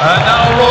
And now